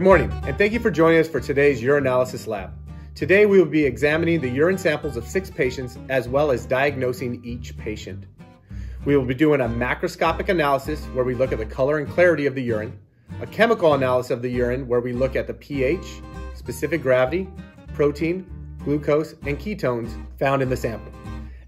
Good morning, and thank you for joining us for today's urinalysis lab. Today we will be examining the urine samples of six patients as well as diagnosing each patient. We will be doing a macroscopic analysis where we look at the color and clarity of the urine, a chemical analysis of the urine where we look at the pH, specific gravity, protein, glucose, and ketones found in the sample,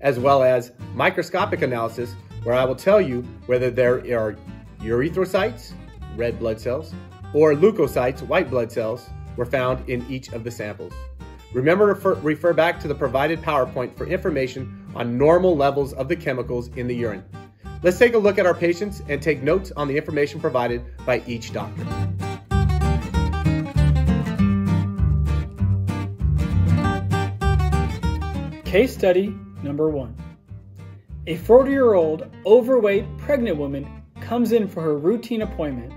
as well as microscopic analysis where I will tell you whether there are erythrocytes, red blood cells, or leukocytes, white blood cells, were found in each of the samples. Remember to refer, refer back to the provided PowerPoint for information on normal levels of the chemicals in the urine. Let's take a look at our patients and take notes on the information provided by each doctor. Case study number one. A 40 year old overweight pregnant woman comes in for her routine appointment.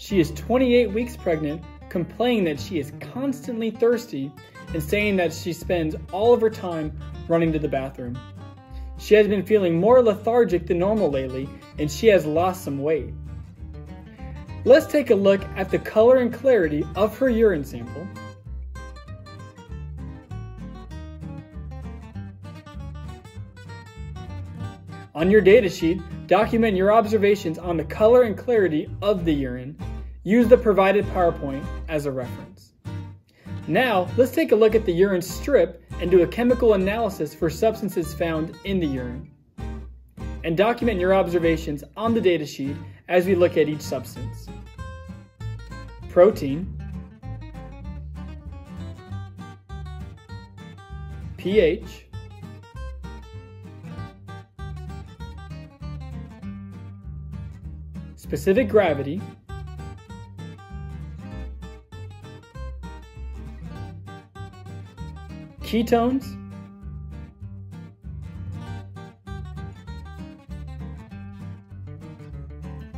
She is 28 weeks pregnant, complaining that she is constantly thirsty and saying that she spends all of her time running to the bathroom. She has been feeling more lethargic than normal lately and she has lost some weight. Let's take a look at the color and clarity of her urine sample. On your datasheet, document your observations on the color and clarity of the urine. Use the provided PowerPoint as a reference. Now, let's take a look at the urine strip and do a chemical analysis for substances found in the urine. And document your observations on the datasheet as we look at each substance. Protein, pH, specific gravity, ketones,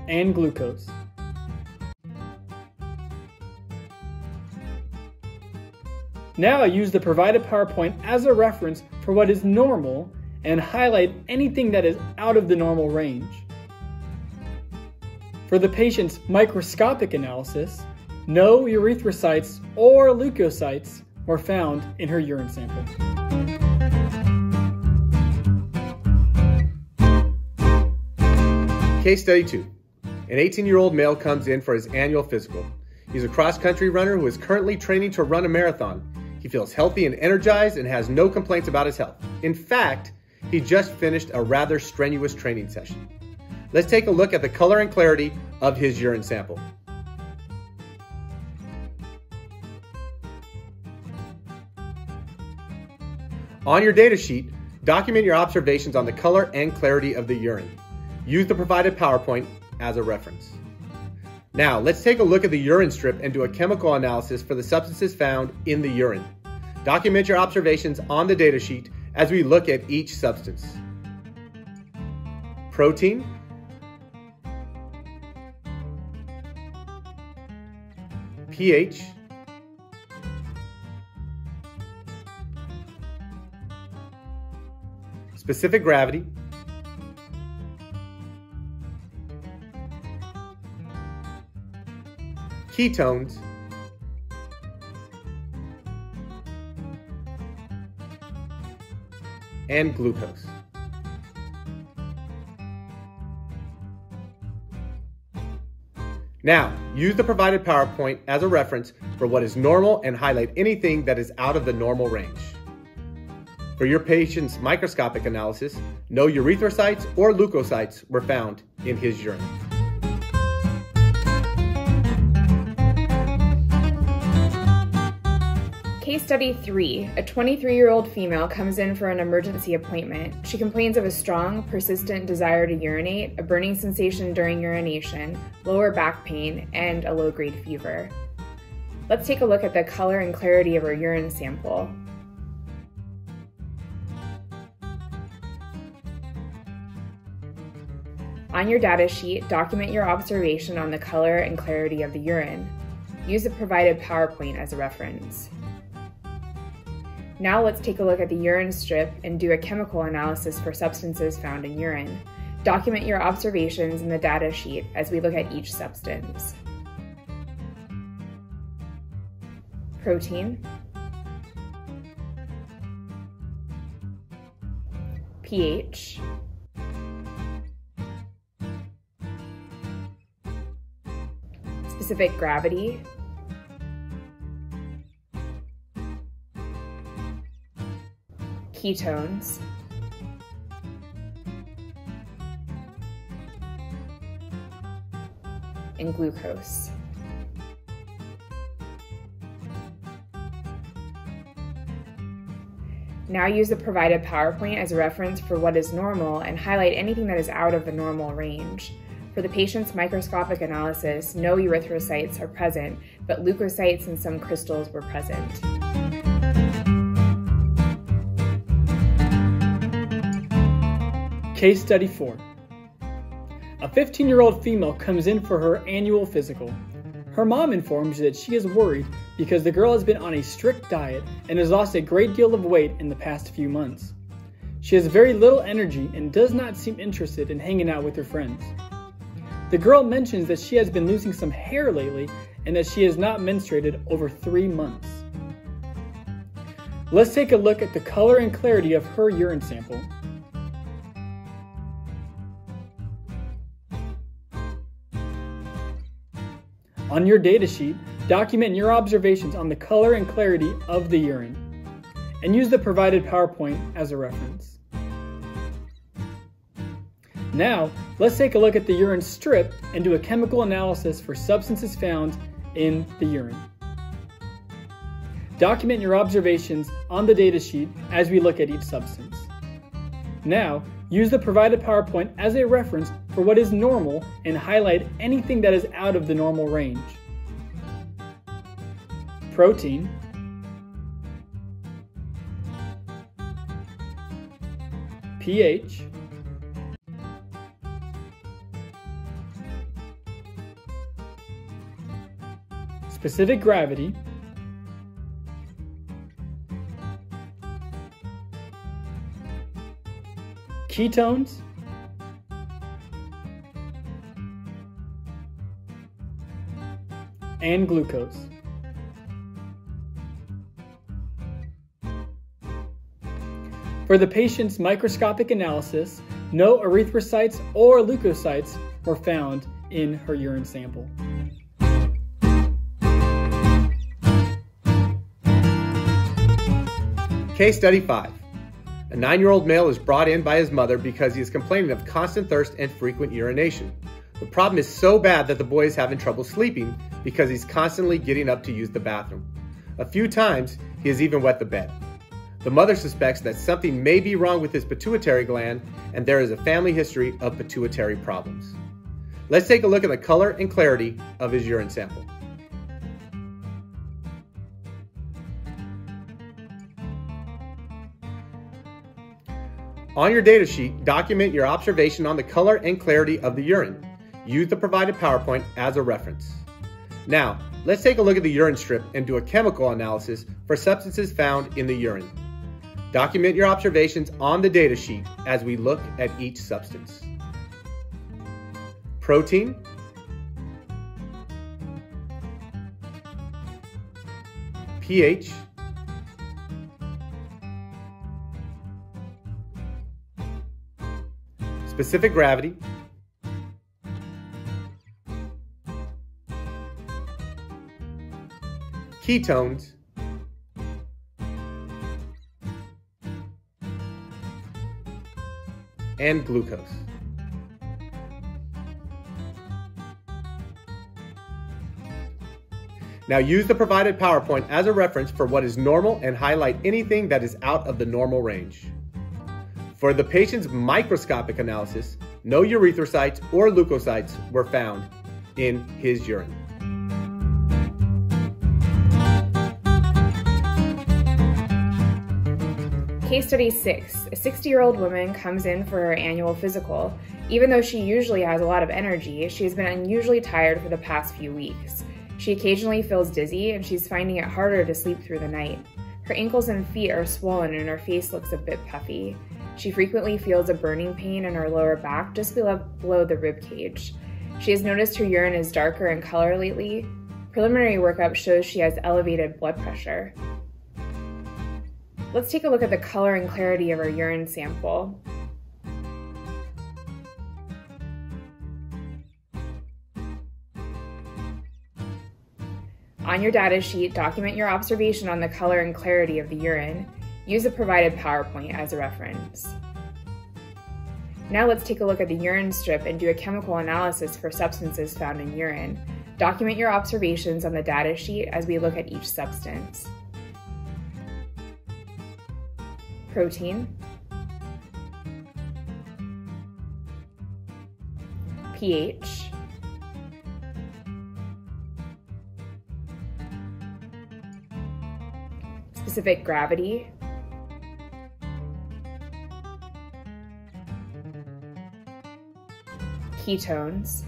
and glucose. Now I use the provided PowerPoint as a reference for what is normal and highlight anything that is out of the normal range. For the patient's microscopic analysis, no erythrocytes or leukocytes were found in her urine sample. Case study two. An 18 year old male comes in for his annual physical. He's a cross country runner who is currently training to run a marathon. He feels healthy and energized and has no complaints about his health. In fact, he just finished a rather strenuous training session. Let's take a look at the color and clarity of his urine sample. On your data sheet, document your observations on the color and clarity of the urine. Use the provided PowerPoint as a reference. Now, let's take a look at the urine strip and do a chemical analysis for the substances found in the urine. Document your observations on the data sheet as we look at each substance. Protein, pH, specific gravity, ketones, and glucose. Now, use the provided PowerPoint as a reference for what is normal and highlight anything that is out of the normal range. For your patient's microscopic analysis, no erythrocytes or leukocytes were found in his urine. Case study three a 23 year old female comes in for an emergency appointment. She complains of a strong, persistent desire to urinate, a burning sensation during urination, lower back pain, and a low grade fever. Let's take a look at the color and clarity of her urine sample. On your data sheet, document your observation on the color and clarity of the urine. Use the provided PowerPoint as a reference. Now let's take a look at the urine strip and do a chemical analysis for substances found in urine. Document your observations in the data sheet as we look at each substance. protein, pH, specific gravity, ketones, and glucose. Now use the provided PowerPoint as a reference for what is normal and highlight anything that is out of the normal range. For the patient's microscopic analysis, no erythrocytes are present, but leukocytes and some crystals were present. Case Study 4 A 15 year old female comes in for her annual physical. Her mom informs that she is worried because the girl has been on a strict diet and has lost a great deal of weight in the past few months. She has very little energy and does not seem interested in hanging out with her friends. The girl mentions that she has been losing some hair lately and that she has not menstruated over three months. Let's take a look at the color and clarity of her urine sample. On your datasheet, document your observations on the color and clarity of the urine, and use the provided PowerPoint as a reference. Now, let's take a look at the urine strip and do a chemical analysis for substances found in the urine. Document your observations on the datasheet as we look at each substance. Now, use the provided PowerPoint as a reference for what is normal and highlight anything that is out of the normal range. Protein, pH, specific gravity, ketones, and glucose. For the patient's microscopic analysis, no erythrocytes or leukocytes were found in her urine sample. Case Study 5 A nine year old male is brought in by his mother because he is complaining of constant thirst and frequent urination. The problem is so bad that the boy is having trouble sleeping because he's constantly getting up to use the bathroom. A few times, he has even wet the bed. The mother suspects that something may be wrong with his pituitary gland and there is a family history of pituitary problems. Let's take a look at the color and clarity of his urine sample. On your data sheet, document your observation on the color and clarity of the urine. Use the provided PowerPoint as a reference. Now, let's take a look at the urine strip and do a chemical analysis for substances found in the urine. Document your observations on the data sheet as we look at each substance. Protein, pH, specific gravity, ketones, and glucose. Now use the provided PowerPoint as a reference for what is normal and highlight anything that is out of the normal range. For the patient's microscopic analysis, no erythrocytes or leukocytes were found in his urine. Case study six a 60 year old woman comes in for her annual physical. Even though she usually has a lot of energy, she has been unusually tired for the past few weeks. She occasionally feels dizzy and she's finding it harder to sleep through the night. Her ankles and feet are swollen and her face looks a bit puffy. She frequently feels a burning pain in her lower back just below, below the rib cage. She has noticed her urine is darker in color lately. Preliminary workup shows she has elevated blood pressure. Let's take a look at the color and clarity of her urine sample. On your data sheet, document your observation on the color and clarity of the urine. Use a provided PowerPoint as a reference. Now let's take a look at the urine strip and do a chemical analysis for substances found in urine. Document your observations on the data sheet as we look at each substance. Protein, pH, specific gravity, ketones,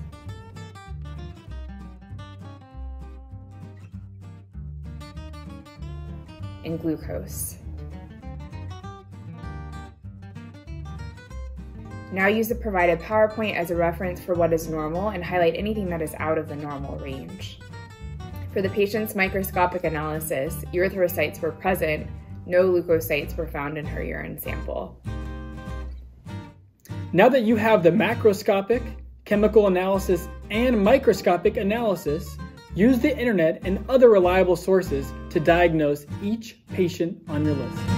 and glucose. Now use the provided PowerPoint as a reference for what is normal and highlight anything that is out of the normal range. For the patient's microscopic analysis, erythrocytes were present, no leukocytes were found in her urine sample. Now that you have the macroscopic, chemical analysis, and microscopic analysis, use the internet and other reliable sources to diagnose each patient on your list.